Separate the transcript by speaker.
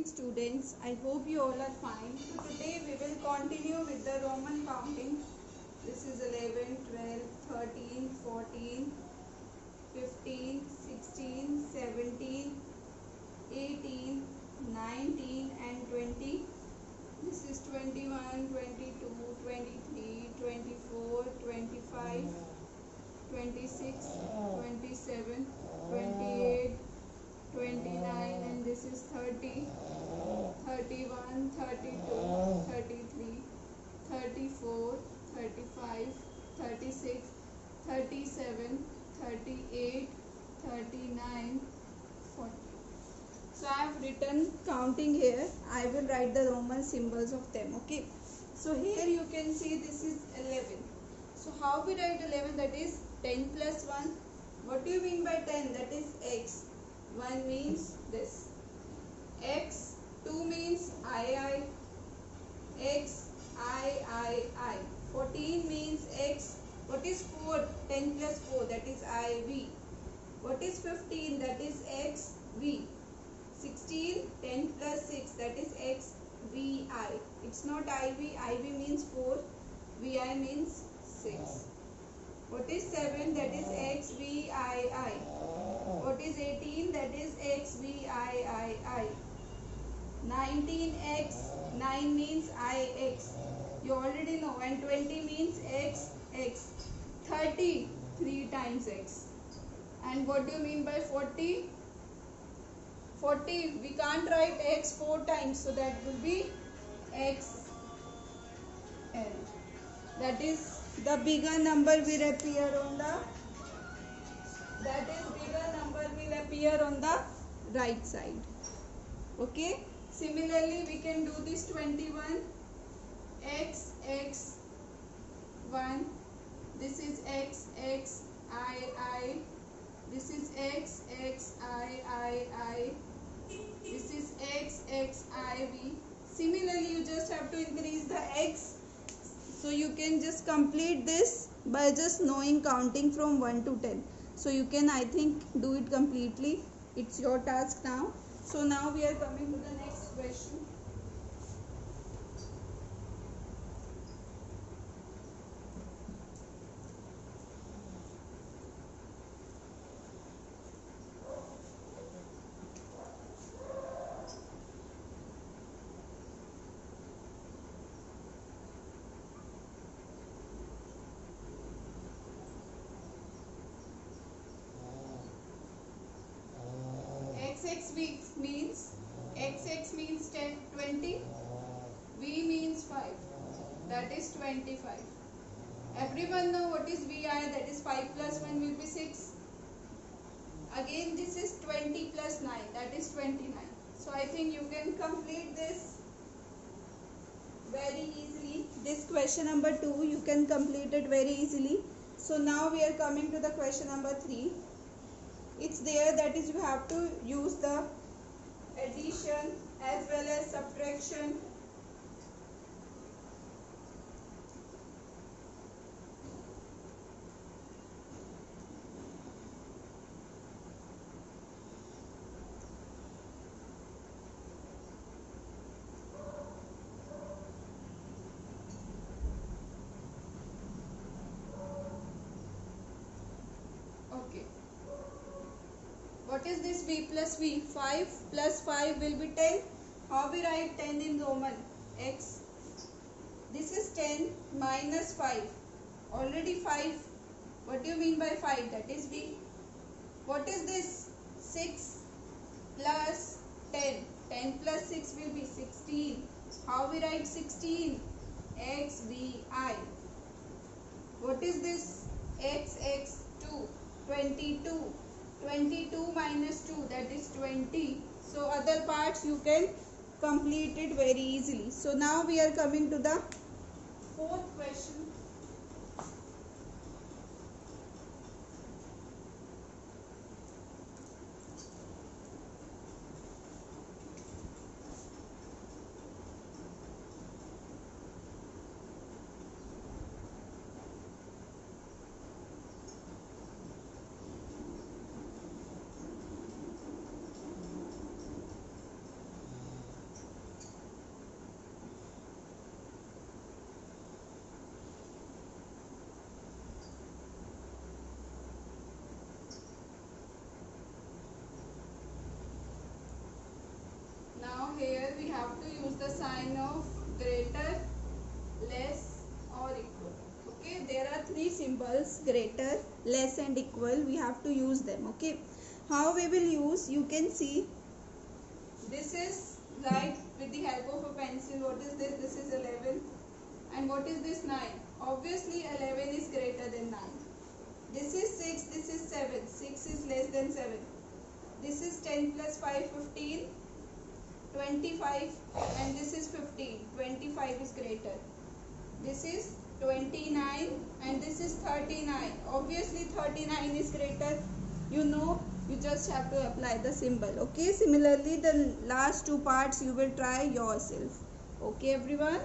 Speaker 1: morning students. I hope you all are fine. So today we will continue with the Roman counting. This is 11, 12, 13, 14, 15, 16, 17, 18, 19 and 20. This is 21, 22, 23, 24, 25, 26, 27, 28, 29 and this is 30, 31, 32, 33, 34, 35, 36, 37, 38, 39, 40. So I have written counting here. I will write the Roman symbols of them. Okay. So here you can see this is 11. So how we write 11 that is 10 plus 1. What do you mean by 10? That is x. 1 means this. x. 2 means i, i. x, i, i, i. 14 means x. What is 4? 10 plus 4 that is i, v. What is 15? That is x, v. 16, 10 plus 6 that is x, v, i. It's not iv. iv means 4. vi means 6. What is 7? That is x, v, i, i. What is 18? That is x, v, i, i, i. 19x, 9 means i, x. You already know. And 20 means x, x. 30, 3 times x. And what do you mean by 40? 40, we can't write x 4 times. So that will be x, l. That is the bigger number will appear on the that is bigger number will appear on the right side okay similarly we can do this 21 x x 1 this is x x i i. This is x x i i i. This is x x i v. Similarly you just have to increase the x. So you can just complete this by just knowing counting from 1 to 10 so you can i think do it completely. It's your task now. So now we are coming to the next question xx week means xx means 10 20 v means 5 that is 25 everyone know what is vi that is 5 plus 1 will be 6 again this is 20 plus 9 that is 29 so i think you can complete this very easily. This question number 2 you can complete it very easily. So now we are coming to the question number 3 it's there that is you have to use the addition as well as subtraction okay what is this v plus v? 5 plus 5 will be 10 how we write 10 in roman? X. This is 10 minus 5 already 5 what do you mean by 5 that is v. What is this? 6 plus 10 10 plus 6 will be 16 how we write 16 x v i. What is this? X x 2 22 22 minus 2 that is 20 so other parts you can complete it very easily. So now we are coming to the fourth question symbols greater less and equal we have to use them okay? How we will use you can see. This is right with the help of a pencil what is this? This is 11 and what is this? 9 obviously 11 is greater than 9 this is 6 this is 7 6 is less than 7 this is 10 plus 5 15 25 and this is 15 25 is greater. This is 29 and this is 39 obviously 39 is greater. You know you just have to apply the symbol okay? Similarly the last two parts you will try yourself okay everyone